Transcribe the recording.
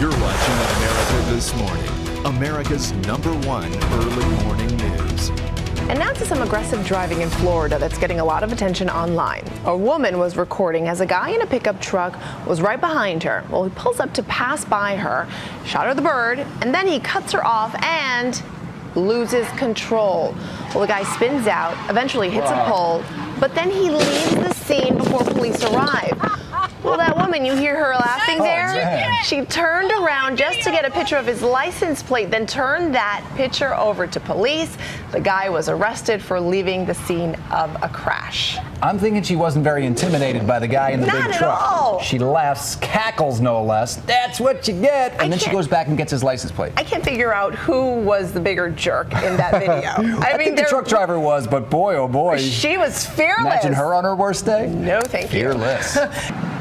You're watching America This Morning, America's number one early morning news. And now to some aggressive driving in Florida that's getting a lot of attention online. A woman was recording as a guy in a pickup truck was right behind her. Well, he pulls up to pass by her, shot her the bird, and then he cuts her off and loses control. Well, the guy spins out, eventually hits a pole, but then he leaves the scene before police arrive. Well, that woman, you hear her laughing there? She turned around just to get a picture of his license plate, then turned that picture over to police. The guy was arrested for leaving the scene of a crash. I'm thinking she wasn't very intimidated by the guy in the Not big at truck. all. She laughs, cackles no less. That's what you get. And I then she goes back and gets his license plate. I can't figure out who was the bigger jerk in that video. I, think the truck driver was, but boy, oh boy. She was fearless. Imagine her on her worst day. No, thank you. Fearless.